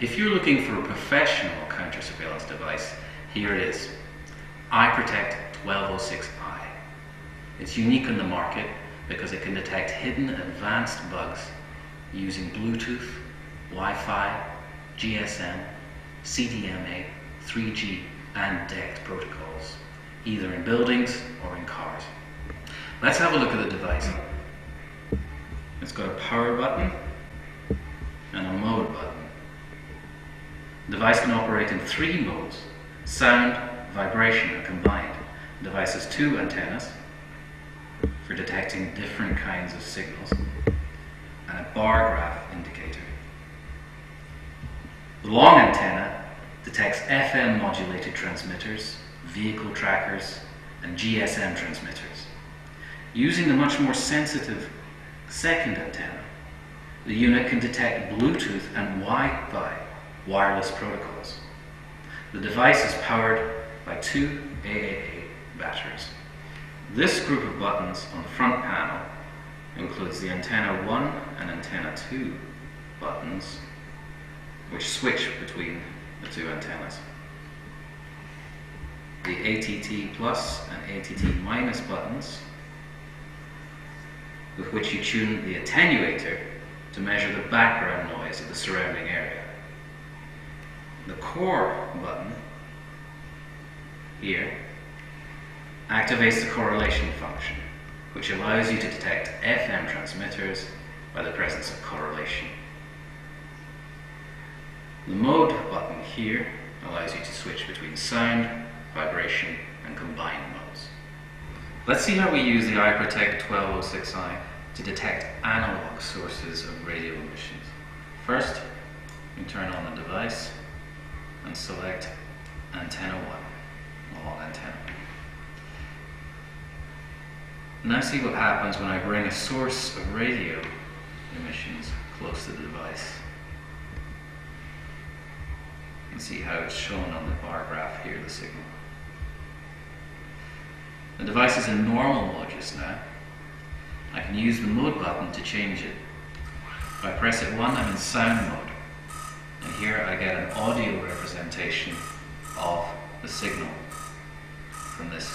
If you're looking for a professional counter surveillance device, here it is. iProtect 1206i. It's unique on the market because it can detect hidden advanced bugs using Bluetooth, Wi-Fi, GSM, CDMA, 3G and DECT protocols, either in buildings or in cars. Let's have a look at the device. It's got a power button and a mode button. The device can operate in three modes, sound, vibration and combined. The device has two antennas for detecting different kinds of signals and a bar graph indicator. The long antenna detects FM modulated transmitters, vehicle trackers and GSM transmitters. Using the much more sensitive second antenna, the unit can detect Bluetooth and Wi-Fi wireless protocols. The device is powered by two AAA batteries. This group of buttons on the front panel includes the antenna 1 and antenna 2 buttons which switch between the two antennas. The ATT plus and ATT minus buttons with which you tune the attenuator to measure the background noise of the surrounding area. The core button here activates the correlation function, which allows you to detect FM transmitters by the presence of correlation. The mode button here allows you to switch between sound, vibration, and combined modes. Let's see how we use the iProtect 1206i to detect analog sources of radio emissions. First, you turn on the device and select antenna 1, long antenna. Now see what happens when I bring a source of radio emissions close to the device. And see how it's shown on the bar graph here, the signal. The device is in normal mode just now. I can use the mode button to change it. If I press it one, I'm in sound mode. And here I get an audio representation of the signal from this.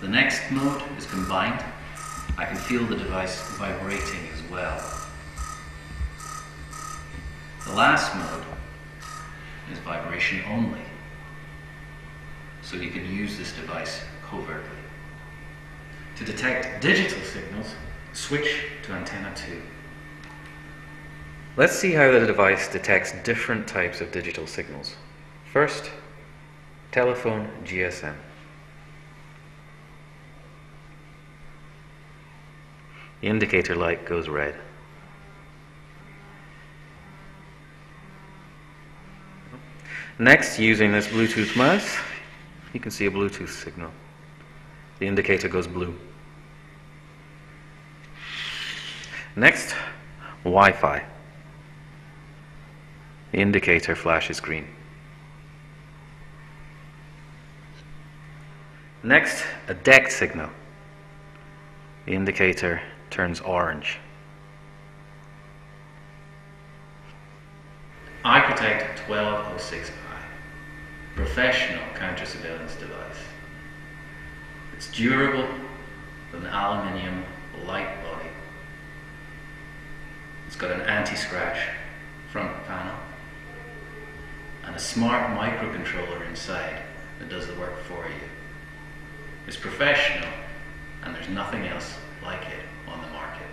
The next mode is combined. I can feel the device vibrating as well. The last mode is vibration only. So you can use this device covertly. To detect digital signals, switch to antenna 2. Let's see how the device detects different types of digital signals. First, telephone GSM. The indicator light goes red. Next, using this Bluetooth mouse, you can see a Bluetooth signal. The indicator goes blue. Next, Wi-Fi. The indicator flashes green. Next, a DECT signal. The indicator turns orange. iProtect 1206i, professional counter surveillance device. It's durable with an aluminium light body. It's got an anti-scratch front panel and a smart microcontroller inside that does the work for you. It's professional and there's nothing else like it on the market.